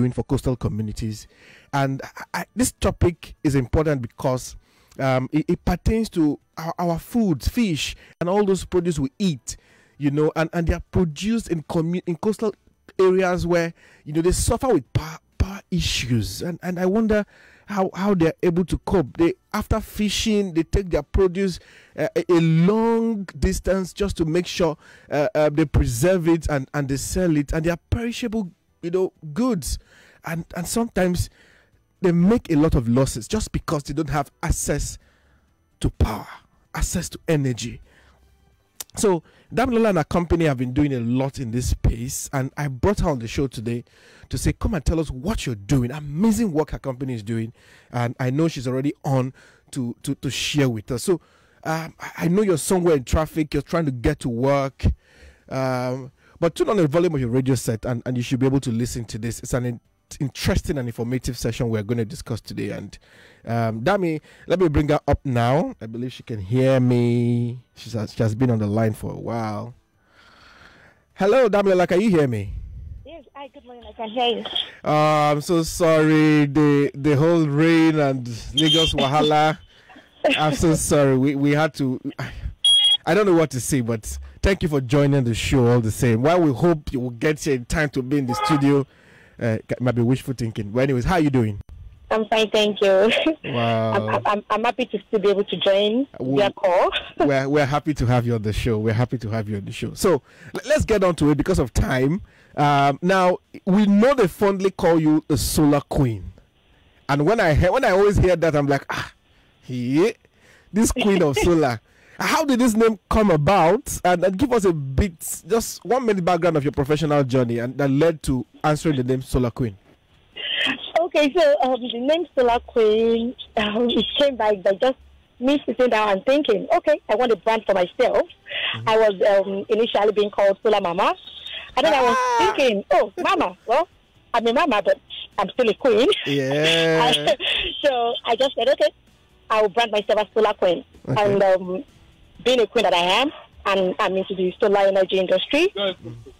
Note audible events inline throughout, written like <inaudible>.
doing for coastal communities. And I, this topic is important because um, it, it, pertains to our, our, foods, fish, and all those produce we eat. You know, and, and they are produced in commu- in coastal areas where you know they suffer with power, power issues, and and I wonder how how they're able to cope. They after fishing, they take their produce uh, a long distance just to make sure uh, uh, they preserve it and and they sell it, and they are perishable, you know, goods, and and sometimes they make a lot of losses just because they don't have access to power, access to energy. So Damilola and her company have been doing a lot in this space, and I brought her on the show today to say, "Come and tell us what you're doing. Amazing work her company is doing, and I know she's already on to to to share with us. So um, I know you're somewhere in traffic. You're trying to get to work." Um, but turn on the volume of your radio set and, and you should be able to listen to this. It's an interesting and informative session we're going to discuss today. And um, Dami, let me bring her up now. I believe she can hear me. She's, she has been on the line for a while. Hello, Dami, can you hear me? Yes, hi, good morning. I can hear you. Uh, I'm so sorry. The the whole rain and Lagos Wahala. <laughs> I'm so sorry. We we had to. I don't know what to say, but thank you for joining the show all the same. While we hope you will get here in time to be in the studio uh, might be wishful thinking. But anyways, how are you doing? I'm fine, thank you. <laughs> Wow. I'm, I'm, I'm happy to still be able to join we, your call. <laughs> we're, we're happy to have you on the show. We're happy to have you on the show. So let's get on to it because of time. Um, now, we know they fondly call you the solar queen. And when I hear, when I always hear that, I'm like, ah, he, this queen of <laughs> solar. How did this name come about? And, and, give us a bit, just one minute background of your professional journey and that led to answering the name Solar Queen. Okay, so um, the name Solar Queen, um, it came by, by just me sitting down and thinking, okay, I want a brand for myself. Mm-hmm. I was um, initially being called Solar Mama. And then ah. I was ah! thinking, oh, Mama, well, I'm a mama, but I'm still a queen. Yeah. <laughs> so I just said, okay, I'll brand myself as Solar Queen. Okay. And um, being a queen that I am, and I'm into the solar energy industry.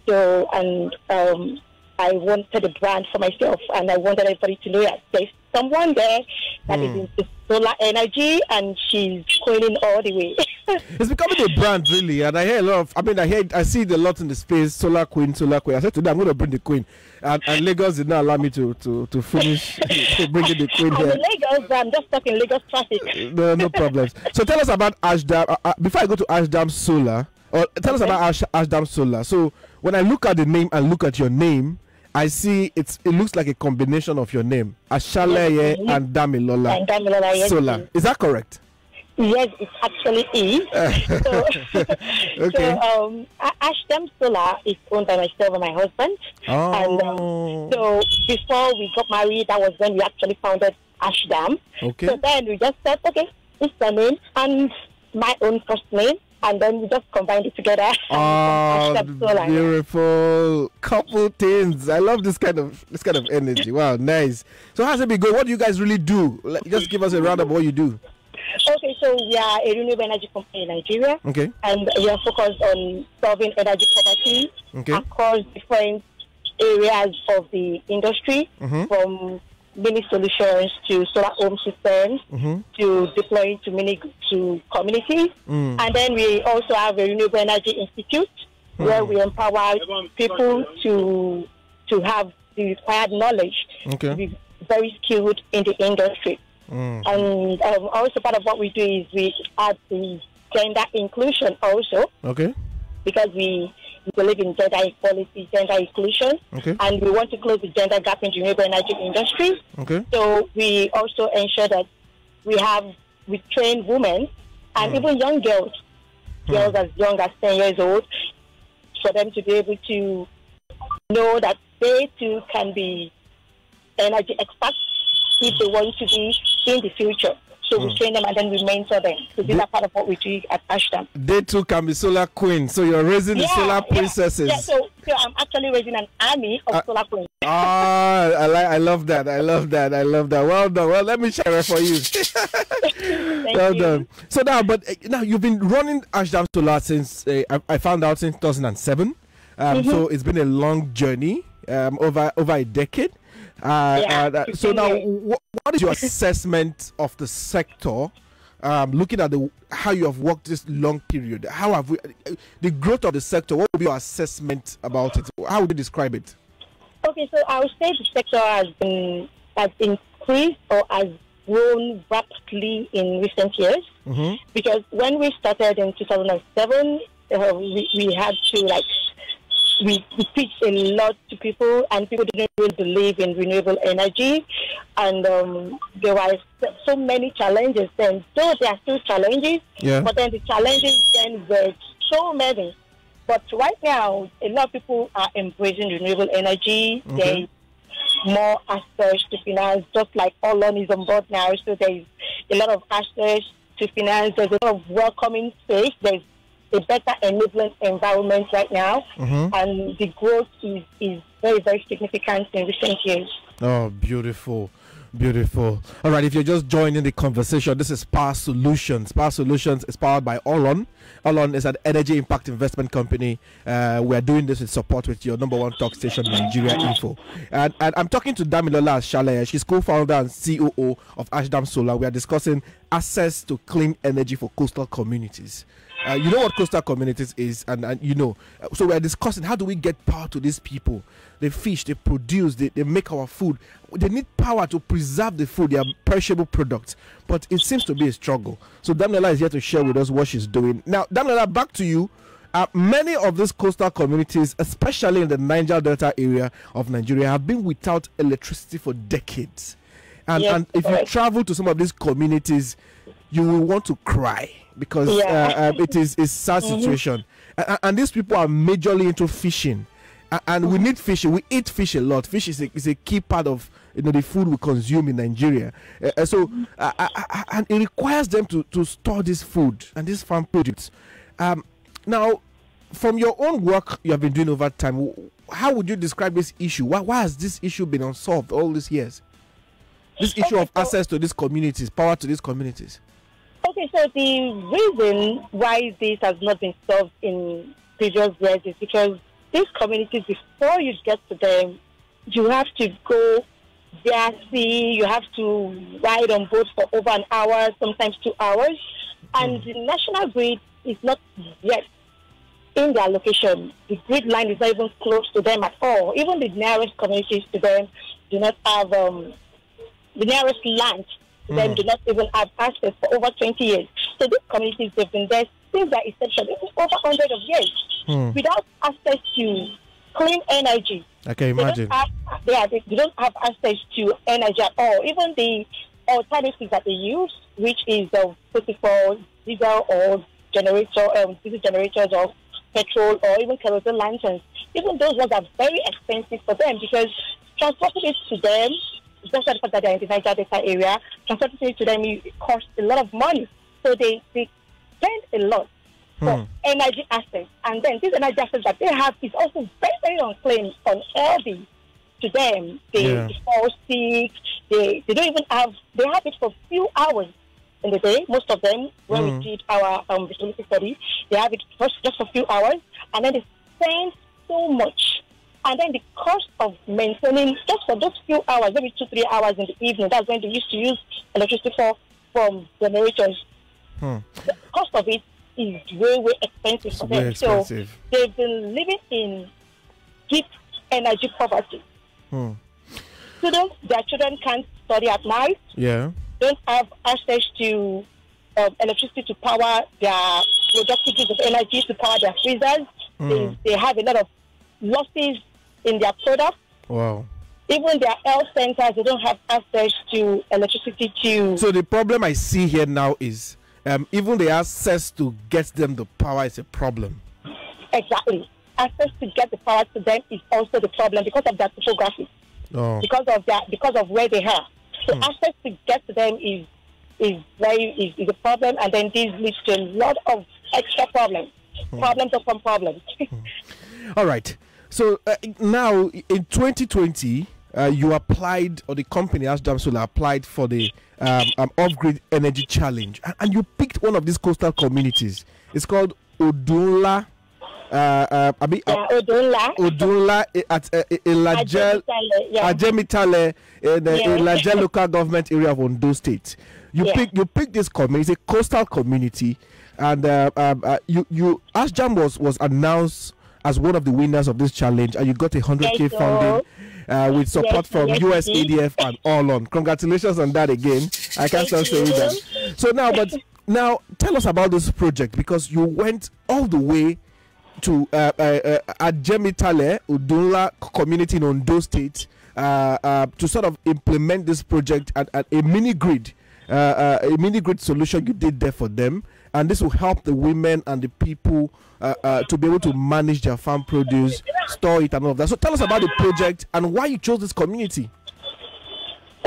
So, and um, I wanted a brand for myself, and I wanted everybody to know that there's someone there that mm. is into solar energy, and she's coiling all the way. <laughs> it's becoming a brand, really, and I hear a lot of. I mean, I hear, I see it a lot in the space. Solar Queen, Solar Queen. I said today I'm going to bring the Queen, and, and Lagos did not allow me to to to finish <laughs> to bring the Queen here. Lagos, I'm just talking Lagos traffic. no, no problems. So tell us about Ashdam. Uh, uh, before I go to Ashdam Solar, or tell us about Ash, Ashdam Solar. So when I look at the name and look at your name I see it's it looks like a combination of your name, Ashaleye yes, and Damilola. And Damilola, yes. Sola. Is that correct? Yes, it actually <laughs> is. <laughs> so, okay. so um, Ashdam Solar is owned by myself and my husband. Oh. And um, so before we got married, that was when we actually founded Ashdam. Okay. So then we just said, okay, it's the name and my own first name and then we just combined it together. <laughs> Oh, beautiful couple things. I love this kind of this kind of energy. Wow, nice. So how's it been going? What do you guys really do? Let, just give us a round of what you do. Okay, so we are a renewable energy company in Nigeria. Okay. And we are focused on solving energy poverty okay. across different areas of the industry, mm-hmm. from mini solutions to solar home systems mm-hmm. to deploying to many to communities. Mm. And then we also have a renewable energy institute mm. where we empower people to to have the required knowledge okay. to be very skilled in the industry. Mm. And um, also part of what we do is we add the gender inclusion also. Okay. Because we we believe in gender equality, gender inclusion, okay. and we want to close the gender gap in the renewable energy industry. Okay. So we also ensure that we have we train women and mm. even young girls, mm. girls as young as ten years old, for them to be able to know that they too can be energy experts if they want to be in the future. So we mm. train them and then we mentor them. So these they, are part of what we do at Ashdam. They too can be solar queens. So you're raising yeah, the solar yeah, princesses. Yeah, so, so I'm actually raising an army of uh, solar queens. Ah, I like, I love that. I love that. I love that. Well done. Well, let me share it for you. <laughs> well you. done. So now, but uh, now you've been running Ashdam Solar since uh, I, I, found out since 2007. Um, mm-hmm. So it's been a long journey, um, over over a decade. Uh, Yeah, uh, so now, 15 what, is your assessment of the sector? Um, looking at the how you have worked this long period, how have we the growth of the sector? What would be your assessment about it? How would you describe it? Okay, so I would say the sector has been has increased or has grown rapidly in recent years. Mm-hmm. Because when we started in 2007, uh, we, we had to like we, we preached a lot to people, and people didn't really believe in renewable energy, and um, there were so many challenges. Then, though there are still challenges, Yeah. but then the challenges then were so many. But right now, a lot of people are embracing renewable energy. Okay. There's more access to finance, just like All On is on board now. So there's a lot of access to finance. There's a lot of welcoming space. There's a better enabling environment right now, Mhm. and the growth is, is very, very significant in recent years. Oh, beautiful. Beautiful. All right, if you're just joining the conversation, this is Power Solutions. Power Solutions is powered by All On. Olon is an energy impact investment company. Uh, we are doing this in support with your number one talk station, Nigeria Info. And, and I'm talking to Damilola Asaleye. She's co founder and COO of Ashdam Solar. We are discussing access to clean energy for coastal communities. Uh, you know what coastal communities is, and, and you know. Uh, So we are discussing how do we get power to these people? They fish, they produce, they, they make our food. They need power to preserve the food, their perishable products. But it seems to be a struggle. So Damilola is here to share with us what she's doing. Now, Damilola, back to you. Uh, many of these coastal communities, especially in the Niger Delta area of Nigeria, have been without electricity for decades. And, Yes, and if you travel to some of these communities, you will want to cry because Yeah. uh, um, it is a sad situation. A- a- And, these people are majorly into fishing. A- And we need fishing. We eat fish a lot. Fish is a, is a key part of you know the food we consume in Nigeria. Uh, uh, so uh, uh, and it requires them to, to store this food and this farm produce. Um, now, from your own work you have been doing over time, how would you describe this issue? Why, why has this issue been unsolved all these years? This issue of so- access to these communities, power to these communities. Okay, so the reason why this has not been solved in previous years is because these communities, before you get to them, you have to go via sea, you have to ride on boats for over an hour, sometimes two hours, and the national grid is not yet in their location. The grid line is not even close to them at all. Even the nearest communities to them do not have um, the nearest land to them Mm. do not even have access for over 20 years. So these communities have been there since their inception, over 100 of years, Hmm. without access to clean energy. I can They imagine. don't, have, they, are, they don't have access to energy at all. Even the alternatives that they use, which is uh, for diesel or generator, um, diesel generators or petrol or even kerosene lanterns, even those ones are very expensive for them because transporting it to them, especially the fact that they're in the Niger Delta area, transporting it to them costs a lot of money. So they, they spend a lot for Hmm. energy assets. And then these energy assets that they have is also very, very unclean, unhealthy to them. They, Yeah. fall sick. They, they don't even have, they have it for a few hours in the day, most of them, when Mm. we did our um, visibility study, they have it first just for a few hours, and then they spend so much. And then the cost of maintaining just for those few hours, maybe two, three hours in the evening, that's when they used to use electricity for from generators. Hmm. The cost of it is way, way expensive for them. So they've been living in deep energy poverty. Hmm. Students, their children can't study at night Yeah. don't have access to um, electricity to power their productive use of energy to power their freezers. Mm. They, they have a lot of losses in their products. Wow. Even their health centers, they don't have access to electricity to. So the problem I see here now is um, even the access to get them the power is a problem. exactly. Access to get the power to them is also the problem because of their topography, Oh. because of that, because of where they are. So Hmm. access to get to them is is very is, is a problem, and then this leads to a lot of extra problems, Hmm. problems upon problems. <laughs> All right. So uh, now in 2020, uh, you applied, or the company Ashdam Solar applied for the um, um, off-grid energy challenge, and, and you picked one of these coastal communities. It's called Odunla uh, uh, Abi, Yeah, Odunla. Odunla eh, at uh, Ilajel Ajemitale, yeah. Ajemitale in the Yeah. <laughs> Local government area of Ondo State. You Yeah. pick you pick this community, it's a coastal community, and uh, um, uh, you you Ashdam was was announced as one of the winners of this challenge, and you got a hundred k funding. Uh, with support Yes, from yes, US indeed. ADF and all on. Congratulations on that again. I can't stop saying you. that. So now, but <laughs> now tell us about this project because you went all the way to uh, uh, uh, Ajemitale Udunla community in Ondo State uh, uh, to sort of implement this project at, at a mini grid, uh, uh, a mini grid solution you did there for them, and this will help the women and the people uh, uh, to be able to manage their farm produce, store it, and all of that. So tell us about the project and why you chose this community.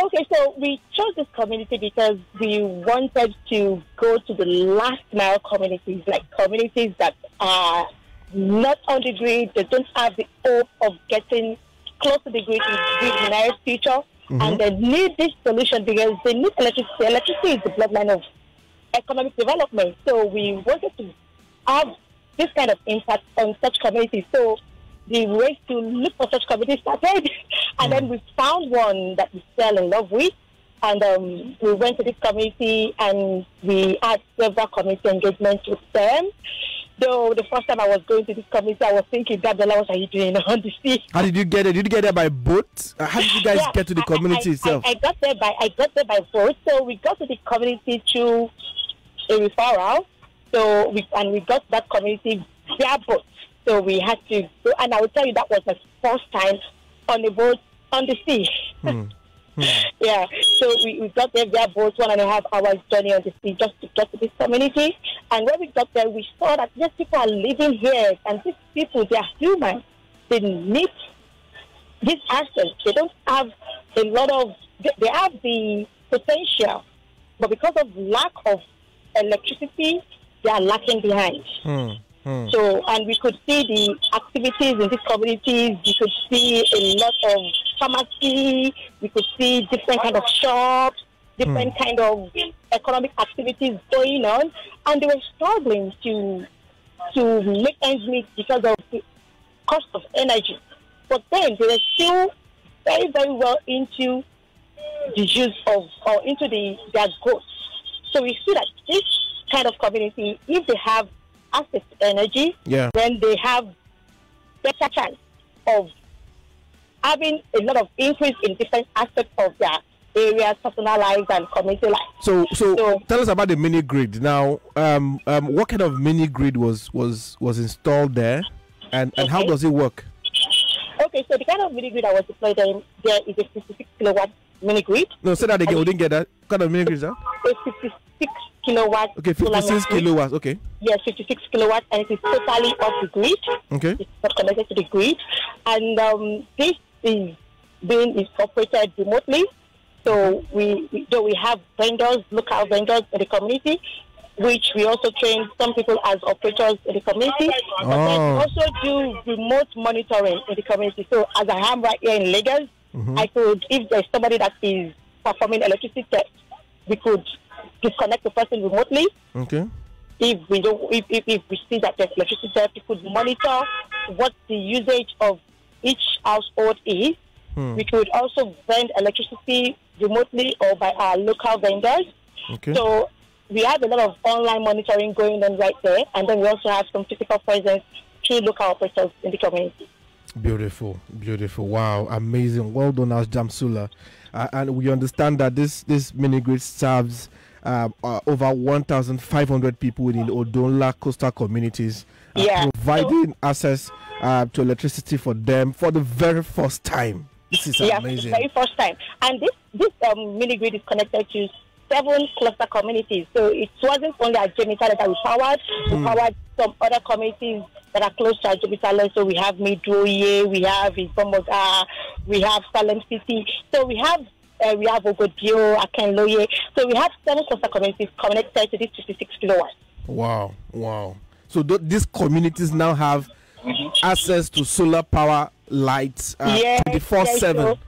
Okay, so we chose this community because we wanted to go to the last mile communities, like communities that are not on the grid, they don't have the hope of getting close to the grid in the near future, and they need this solution because they need electricity. Electricity is the bloodline of economic development. So we wanted to have this kind of impact on such communities. So the race to look for such communities started, <laughs> and then we found one that we fell in love with. And um, we went to this community and we had several community engagements with them. Though the first time I was going to this community, I was thinking, Gabriela, what are you doing on the sea? How did you get there? Did you get there by boat? Uh, how did you guys Yeah, get to the I- I- community I, itself? I, I got there by I got there by boat. So we got to the community through a referral. So we and we got that community via boat. So we had to go, and I will tell you that was the first time on a boat on the sea. Hmm. Hmm. yeah. So we, we got there via boat, one and a half hours journey on the sea just to get to this community. And when we got there, we saw that these people are living here, and these people they are human. They need these assets, they don't have a lot of, they, they have the potential, but because of lack of electricity, they are lacking behind. Hmm, hmm. So, and we could see the activities in these communities. We could see a lot of pharmacy. We could see different kind of shops, different kind of economic activities going on, and they were struggling to to make ends meet because of the cost of energy. But then they were still very, very well into the use of or into the their growth. So we see that this kind of community, if they have access to energy, Yeah. then they have better chance of having a lot of increase in different aspects of their areas, personal lives and community life. So, so So- tell us about the mini grid. Now, um, um, what kind of mini grid was was was installed there, and and how does it work? Okay, so the kind of mini grid I was deployed in there is a 56 kilowatt mini grid. No, say that again. We didn't get that. What kind of mini grid is that? A 56 kilowatt. Okay, solar 56 kilowatts. Okay, Yes, 56 kilowatts, and it is totally off the grid. okay. It's not connected to the grid, and um, this is being is operated remotely. So we, though we have vendors, local vendors in the community, which we also train some people as operators in the community. But we Oh. also do remote monitoring in the community. So as I am right here in Lagos, I could if there's somebody that is performing electricity test, we could disconnect the person remotely Okay. if we don't if, if, if we see that there's electricity theft, we could monitor what the usage of each household is. Hmm. We could also vend electricity remotely or by our local vendors. Okay. So we have a lot of online monitoring going on right there, and then we also have some physical presence through local operators in the community. Beautiful, beautiful. Wow, amazing. Well done, Ashdam Solar. Uh, and we understand that this this mini grid serves uh, uh, over 1,500 people in Odonla coastal communities, Yeah. providing access uh, to electricity for them for the very first time. This is Yeah, amazing. very first time. And this this um, mini grid is connected to seven cluster communities. So it wasn't only at Jemitale that we powered. We powered some other communities that are close to Jemitale. So we have Midroye, we have Ibomoga, we have Salem City. So we have uh, we have Ogodio, Akenloye. So we have seven cluster communities connected to this 56 kilowatts. Wow, wow. So th- these communities now have access to solar power lights uh, Yes, 24 yes, 7. so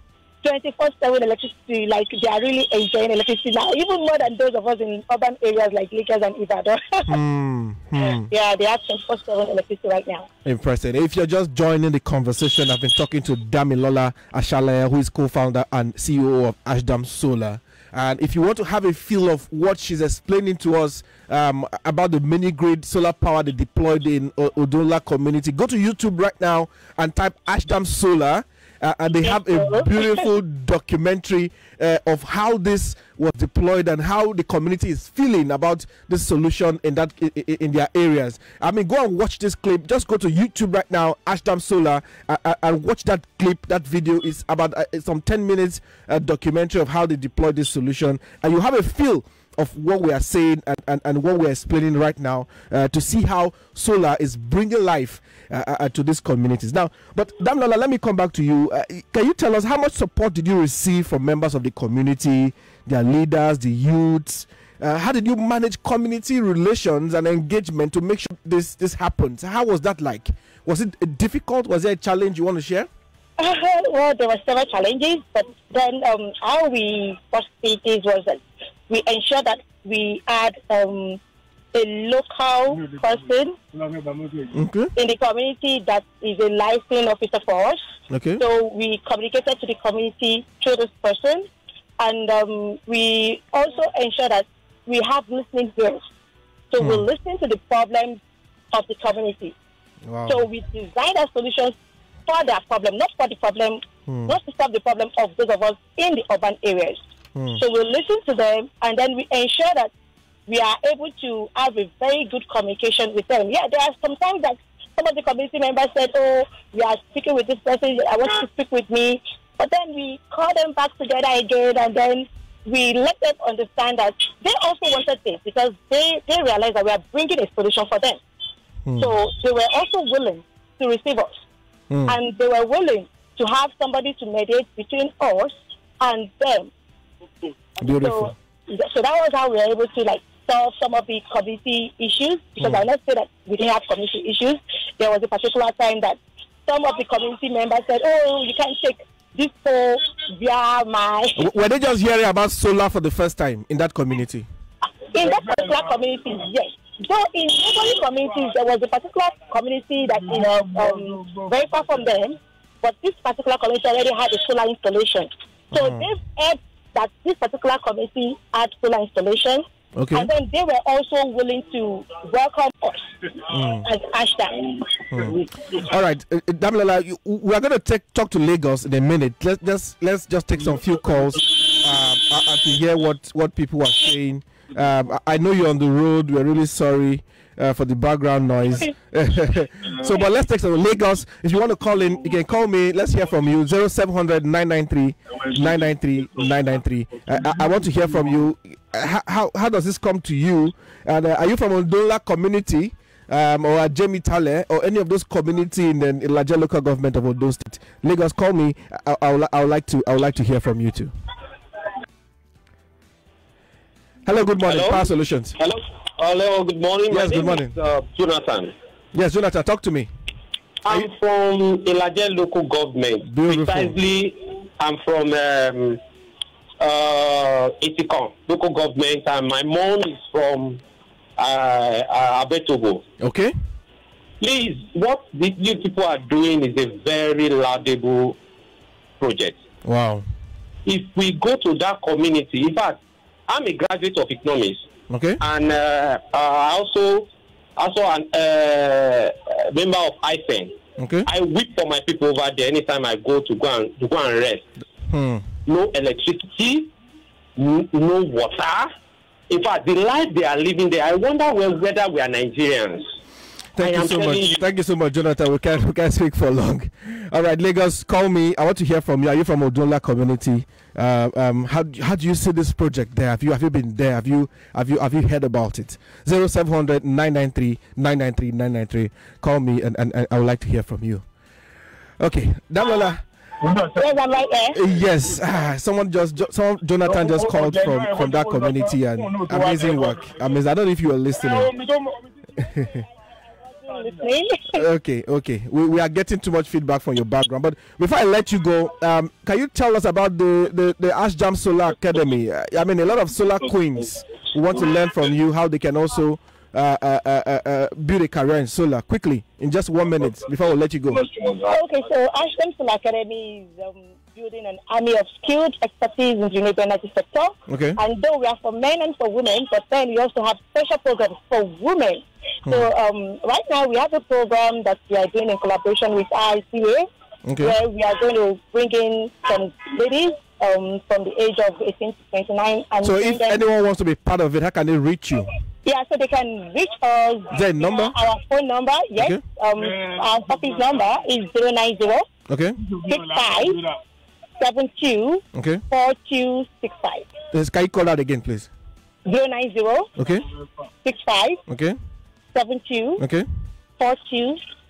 24 7 electricity, like they are really enjoying electricity now, even more than those of us in urban areas like Lagos and Ibadan. <laughs> Hmm, hmm. Yeah, they have 24 7 electricity right now. Impressive. If you're just joining the conversation, I've been talking to Damilola Ashale, who is co founder and CEO of Ashdam Solar. And if you want to have a feel of what she's explaining to us um, about the mini grid solar power they deployed in o- Odola community, go to YouTube right now and type Ashdam Solar. Uh, and they have a <laughs> beautiful documentary uh, of how this was deployed and how the community is feeling about this solution in that i- i- in their areas. I mean, go and watch this clip. Just go to YouTube right now, Ashdam Solar, uh, uh, and watch that clip. That video is about uh, some 10 minutes uh, documentary of how they deployed this solution, and you have a feel of what we are saying and, and, and what we're explaining right now uh, to see how solar is bringing life uh, uh, to these communities. Now, but Damilola, let me come back to you. Uh, can you tell us how much support did you receive from members of the community, their leaders, the youths? Uh, how did you manage community relations and engagement to make sure this this happens? How was that like? Was it uh, difficult? Was there a challenge you want to share? <laughs> well, there were several challenges, but then um, how we first did this was that we ensure that we add um, a local person Okay. in the community that is a licensed officer for us. Okay. So we communicated to the community through this person, and um, we also ensure that we have listening ears. So we listen to the problems of the community. Wow. So we design our solutions for their problem, not for the problem, not to solve the problem of those of us in the urban areas. So we listen to them and then we ensure that we are able to have a very good communication with them. Yeah, there are sometimes that some of the community members said, Oh, we are speaking with this person, I want you to speak with me. But then we call them back together again and then we let them understand that they also wanted this because they, they realized that we are bringing a solution for them. So they were also willing to receive us. Hmm. And they were willing to have somebody to mediate between us and them. Beautiful. So, so that was how we were able to like solve some of the community issues because I'll not say that we didn't have community issues. There was a particular time that some of the community members said, Oh, you can't take this pole via my <laughs> Were they just hearing about solar for the first time in that community? in that particular community, yes. So in neighboring communities, there was a particular community that you know um, very far from them, but this particular community already had a solar installation. So they've heard that this particular community had solar installation, Okay. and then they were also willing to welcome us as Ashdam. All right, uh, uh, Damilola, you- we are going to take talk to Lagos in a minute. Let's just let's just take some few calls um, uh, uh, to hear what what people are saying. Um, I- I know you're on the road. We're really sorry uh, for the background noise. <laughs> so, but let's take some Lagos. If you want to call in, you can call me. Let's hear from you. Zero seven hundred nine nine three nine nine three nine nine three. Uh, I I want to hear from you. Uh, How, how, how does this come to you? And uh, are you from Ondola community? um, or at Jamie Tale or any of those community in the in Laja local government of Ondo State, Lagos, call me. I, I, would, I would like to. I would like to hear from you too. Hello, good morning. Hello? Power Solutions. Hello. Hello. Good morning. Yes, good morning. Is, uh, Jonathan. Yes, Jonathan, talk to me. I'm from Ilaje local government. Beautiful. Precisely, I'm from um, uh, Itikon local government, and my mom is from uh, uh, Abetogo. Okay. Please, what you people are doing is a very laudable project. Wow. If we go to that community, in fact, I'm a graduate of economics. Okay. and uh, uh, also also an uh, member of IFEN. Okay. I weep for my people over there anytime I go to go and to go and rest. Hmm. No electricity, no water. In fact, the life they are living there, I wonder whether we are Nigerians. Thank I you so much. you. Thank you so much, Jonathan. We can't we can't speak for long. <laughs> All right, Lagos, call me. I want to hear from you. Are you from Odola community? Uh, um, how do- how do you see this project there? Have you have you been there? Have you have you have you heard about it? Zero seven hundred nine nine three nine nine three nine nine three. Call me, and, and, and I would like to hear from you. Okay, Damola. Yes, I'm right there. Yes, ah, someone just jo- someone Jonathan just called from from that community and amazing work. Amazing. I don't know if you are listening. <laughs> <laughs> listening. <laughs> okay, okay. We, we are getting too much feedback from your background. But before I let you go, um, can you tell us about the, the, the Ashdam Solar Academy? Uh, I mean, a lot of solar queens who want to learn from you how they can also uh, uh, uh, uh, uh build a career in solar quickly in just one minute before we let you go. Okay, so Ashdam Solar Academy is. Um, building an army of skilled expertise in the renewable energy sector. Okay. And though we are for men and for women, but then we also have special programs for women. Hmm. So um, right now we have a program that we are doing in collaboration with ICA, okay. where we are going to bring in some ladies um, from the age of 18 to 29. And so if anyone wants to be part of it, how can they reach you? Yeah, so they can reach us. The number? Our phone number, yes. Okay. Um, our office number is 090 okay. 65 seven two okay four two six five. Yes, can you call that again, please? Zero nine zero okay six five okay seven two okay four two six five.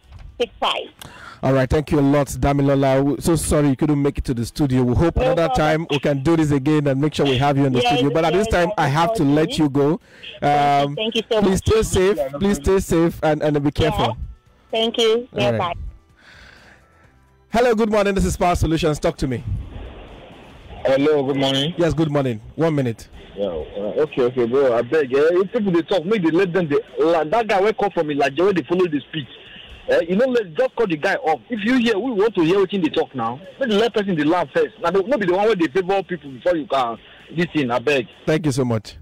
All right, thank you a lot, Damilola. So sorry you couldn't make it to the studio. We hope no another problem. time we can do this again and make sure we have you in the yes, studio. But at this time, I have to let you go. Um, thank you so please much. Please stay safe. Please stay safe and, and be careful. Yeah. Thank you. Yeah, right. bye. Hello, good morning. This is Power Solutions. Talk to me. Hello, good morning. Yes, good morning. One minute. Yeah, uh, okay, okay, bro. I beg. Eh, if people they talk, maybe let them. They, like, that guy will up from Ilaje where they follow the speech. Uh, you know, let's just call the guy off. If you hear, we want to hear what they talk now. Let the let person the laugh first. Now, not be the one where they favor people before you can. This thing, I beg. Thank you so much.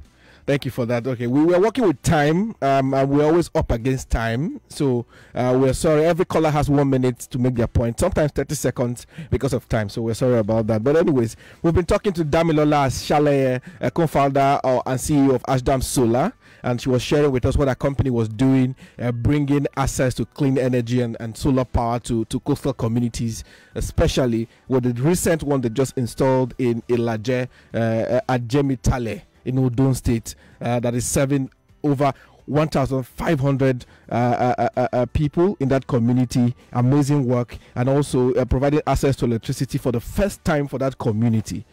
Thank you for that. Okay, we were working with time, um, and we're always up against time. So uh, we're sorry. Every caller has one minute to make their point. Sometimes thirty seconds because of time. So we're sorry about that. But anyways, we've been talking to Damilola Shale, a co-founder or, and CEO of Ashdam Solar, and she was sharing with us what her company was doing, uh, bringing access to clean energy and, and solar power to, to coastal communities, especially with the recent one they just installed in Ilaje uh, at Jemi Tale in Ondo State uh, that is serving over 1,500 uh uh, uh, uh, uh, people in that community. Amazing work, and also uh, providing access to electricity for the first time for that community.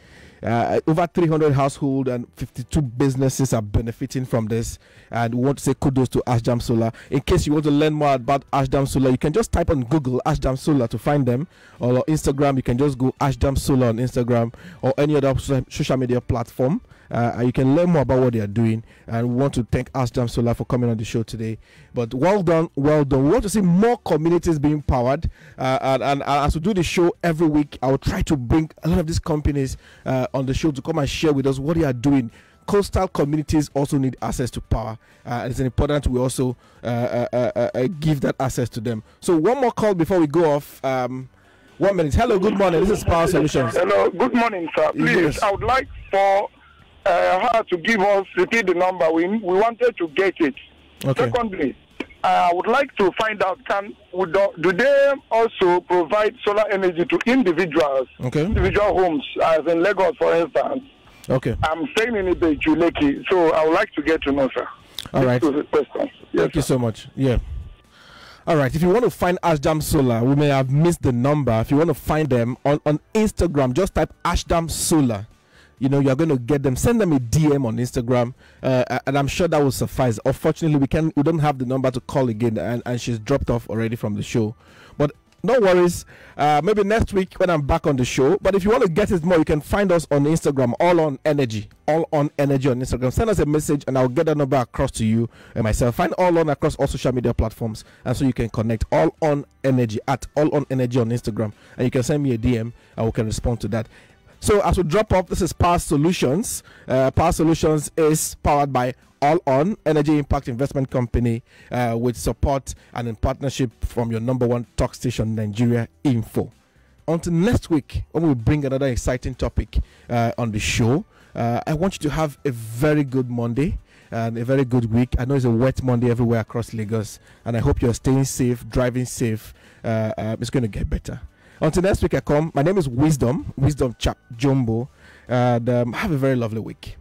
Over 300 households and 52 businesses are benefiting from this. And we want to say kudos to Ashdam Solar. In case you want to learn more about Ashdam Solar, you can just type on Google Ashdam Solar to find them, or Instagram. You can just go Ashdam Solar on Instagram or any other social media platform. Uh, you can learn more about what they are doing. And we want to thank Ashdam Solar for coming on the show today. But well done, well done. We want to see more communities being powered. Uh, and, and, and, as we do the show every week, I will try to bring a lot of these companies uh, on the show to come and share with us what they are doing coastal communities also need access to power. Uh, it's important we also uh, uh, give that access to them. So one more call before we go off. Um, one minute. Hello, good morning. This is Power Solutions. Hello, good morning, sir. Please, yes. I would like for uh, her to give us repeat the number. We we wanted to get it. Okay. Secondly, I would like to find out can would, uh, do they also provide solar energy to individuals, okay. individual homes, as in Lagos, for instance. Okay. I'm staying in Ibeju-Lekki, so I would like to get to know, sir. All right. Yes, Thank sir. you so much. Yeah. All right. If you want to find Ashdam Solar, we may have missed the number. If you want to find them on, on Instagram, just type Ashdam Solar you know you're going to get them. Send them a dm on instagram uh, and i'm sure that will suffice. Unfortunately we can we don't have the number to call again and, and she's dropped off already from the show. But no worries. Uh, maybe next week when i'm back on the show. But if you want to get it more you can find us on instagram all on energy. All on energy on instagram. Send us a message and i'll get that number across to you and myself. Find all on across all social media platforms and so you can connect. All on energy at all on energy on instagram. And you can send me a dm and we can respond to that so as we drop off, this is Power Solutions. Uh, Power Solutions is powered by All On Energy Impact Investment Company uh, with support and in partnership from your number one talk station, Nigeria Info. Until next week, when we bring another exciting topic uh, on the show, uh, I want you to have a very good Monday and a very good week. I know it's a wet Monday everywhere across Lagos, and I hope you're staying safe, driving safe. Uh, uh, it's going to get better. Until next week, I come. My name is Wisdom, Wisdom Chap Jumbo, and um, have a very lovely week.